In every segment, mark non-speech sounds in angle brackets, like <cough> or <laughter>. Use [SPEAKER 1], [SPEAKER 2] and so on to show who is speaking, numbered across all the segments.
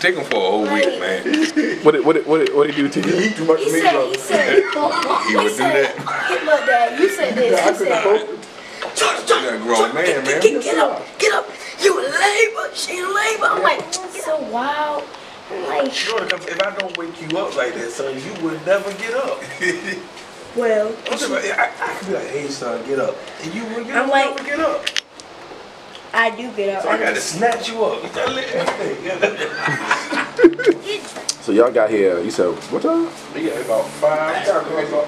[SPEAKER 1] Take him for a whole week, man.
[SPEAKER 2] What did, what did, what did, what did he do to you?
[SPEAKER 3] He too much
[SPEAKER 4] He
[SPEAKER 3] for me,
[SPEAKER 4] said,
[SPEAKER 3] bro.
[SPEAKER 4] he said,
[SPEAKER 1] He would do that.
[SPEAKER 4] Look, Dad, you said this.
[SPEAKER 3] I
[SPEAKER 4] You
[SPEAKER 3] could have
[SPEAKER 4] said,
[SPEAKER 3] both.
[SPEAKER 1] You're a grown man, man.
[SPEAKER 4] get, get up, get up. You in labor, she in labor. I'm like, so wild. I'm like,
[SPEAKER 1] Jordan, if I don't wake you up like that, son, you would never get up. <laughs>
[SPEAKER 4] well,
[SPEAKER 1] I'm I, I could be like, hey, son, get up. And you would you
[SPEAKER 4] I'm
[SPEAKER 1] would
[SPEAKER 4] like-
[SPEAKER 1] never get up.
[SPEAKER 4] I do get up.
[SPEAKER 1] So I got to snatch you up. You gotta <laughs>
[SPEAKER 2] So y'all got here, you said, what time?
[SPEAKER 1] Yeah, about five.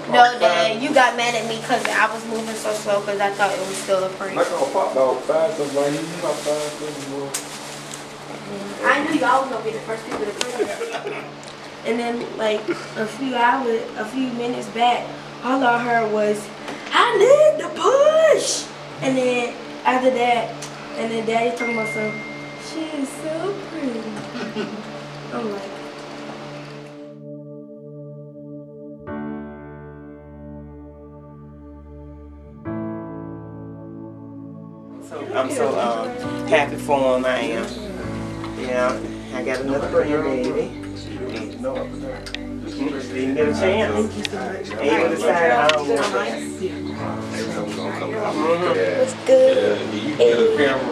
[SPEAKER 4] No, Dad, you got mad at me because I was moving so slow because I thought it was still a prank.
[SPEAKER 3] Like on pop dog, five something like you about five something. Mm-hmm.
[SPEAKER 4] I knew y'all was gonna be the first people to prank. <laughs> And then, like a few hours, a few minutes back, all I heard was, "I need the push." And then after that, and then Daddy talking about some, she is so pretty. <laughs> I'm like.
[SPEAKER 5] So I'm so um, happy for him. I am. You know, I got another grandbaby. Didn't get a chance. Ain't even decided I don't want
[SPEAKER 4] What's good?
[SPEAKER 1] Yeah, you get a camera.